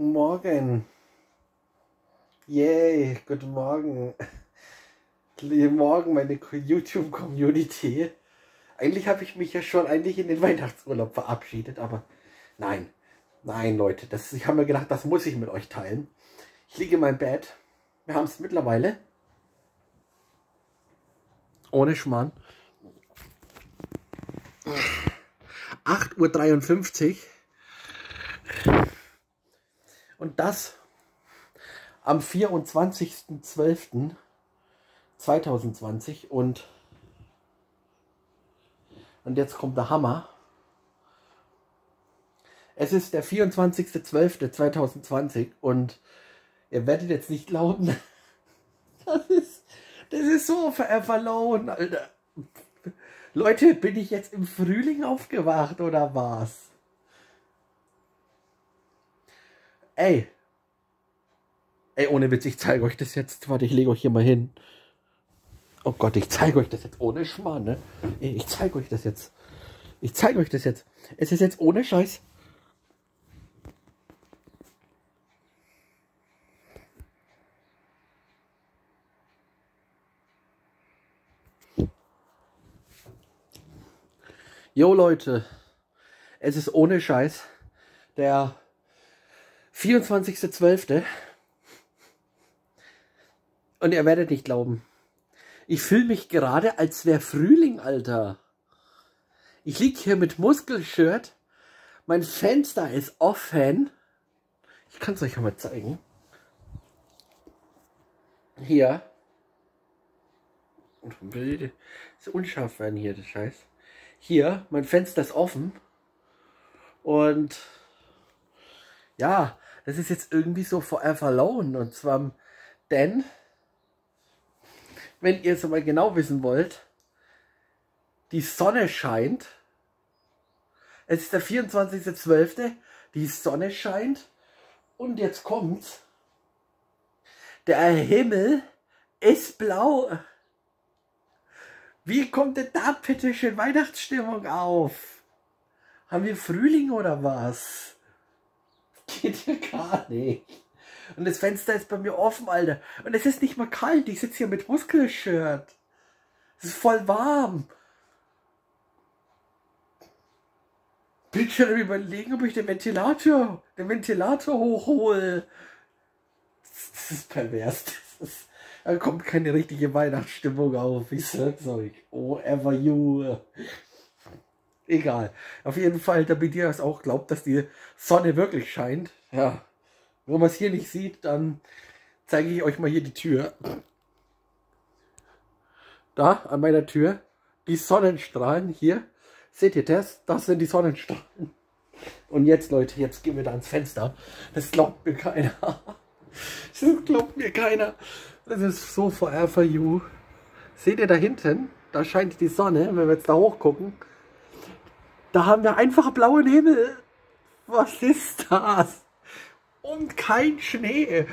Morgen. Yay, guten Morgen. Guten Morgen, meine YouTube-Community. Eigentlich habe ich mich ja schon eigentlich in den Weihnachtsurlaub verabschiedet, aber nein. Nein, Leute, das, ich habe mir gedacht, das muss ich mit euch teilen. Ich liege in meinem Bett. Wir haben es mittlerweile. Ohne Schmarrn. 8.53 Uhr. Und das am 24.12.2020 und und jetzt kommt der Hammer. Es ist der 24.12.2020 und ihr werdet jetzt nicht glauben, das ist, das ist so verloren, Alter. Leute, bin ich jetzt im Frühling aufgewacht oder was? Ey. Ey, ohne Witz, ich zeige euch das jetzt. Warte, ich lege euch hier mal hin. Oh Gott, ich zeige euch das jetzt ohne Schmarrn, ne? Ey, ich zeige euch das jetzt. Ich zeige euch das jetzt. Es ist jetzt ohne Scheiß. Jo Leute, es ist ohne Scheiß der 24.12. Und ihr werdet nicht glauben. Ich fühle mich gerade, als wäre Frühling, Alter. Ich liege hier mit Muskelshirt. Mein Fenster ist offen. Ich kann es euch mal zeigen. Hier. Ist unscharf werden hier, das Scheiß. Hier, mein Fenster ist offen. Und ja, das ist jetzt irgendwie so forever alone. Und zwar, denn, wenn ihr es mal genau wissen wollt, die Sonne scheint. Es ist der 24.12. Die Sonne scheint. Und jetzt kommt's. Der Himmel ist blau. Wie kommt denn da bitte schön Weihnachtsstimmung auf? Haben wir Frühling oder was? Geht ja gar nicht. Und das Fenster ist bei mir offen, Alter. Und es ist nicht mal kalt. Ich sitze hier mit Muskelshirt. Es ist voll warm. Bin schon überlegen, ob ich den Ventilator, den Ventilator hochhole. Das ist pervers. Das ist, da kommt keine richtige Weihnachtsstimmung auf. Ich sag's euch. Oh, ever you. Egal. Auf jeden Fall, damit ihr das auch glaubt, dass die Sonne wirklich scheint. Ja. Wenn man es hier nicht sieht, dann zeige ich euch mal hier die Tür. Da, an meiner Tür. Die Sonnenstrahlen hier. Seht ihr das? Das sind die Sonnenstrahlen. Und jetzt, Leute, jetzt gehen wir da ans Fenster. Das glaubt mir keiner. Das glaubt mir keiner. Das ist so forever you. Seht ihr da hinten? Da scheint die Sonne. Wenn wir jetzt da hochgucken, da haben wir einfach blauen Himmel. Was ist das? Und kein Schnee.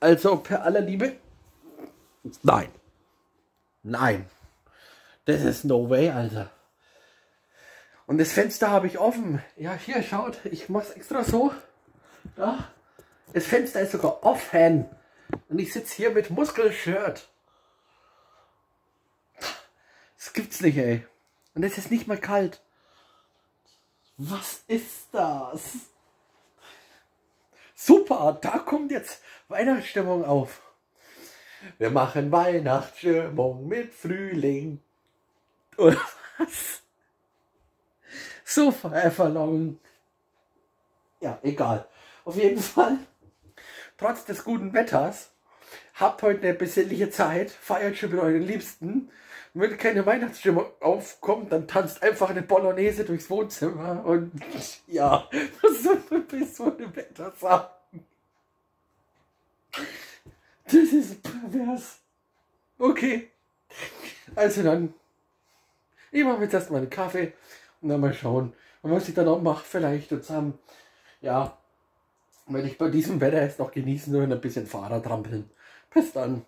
Also per aller Liebe. Nein. Nein. Das ist no way, Alter. Und das Fenster habe ich offen. Ja, hier, schaut. Ich mache es extra so. Ja. Das Fenster ist sogar offen. Und ich sitze hier mit Muskelshirt. Das gibt's nicht, ey. Und es ist nicht mal kalt. Was ist das? Super, da kommt jetzt Weihnachtsstimmung auf. Wir machen Weihnachtsstimmung mit Frühling. Oder was? So verloren. Ja, egal. Auf jeden Fall, trotz des guten Wetters, habt heute eine besinnliche Zeit, feiert schon mit euren Liebsten wenn keine Weihnachtsstimmung aufkommt, dann tanzt einfach eine Bolognese durchs Wohnzimmer und ja, was soll man bis so eine Wetter sagen? Das ist pervers. Okay. Also dann, ich mache jetzt erstmal einen Kaffee und dann mal schauen, was ich dann auch mache vielleicht zusammen, ja, wenn ich bei diesem Wetter jetzt noch genießen will, ein bisschen Fahrrad trampeln. Bis dann.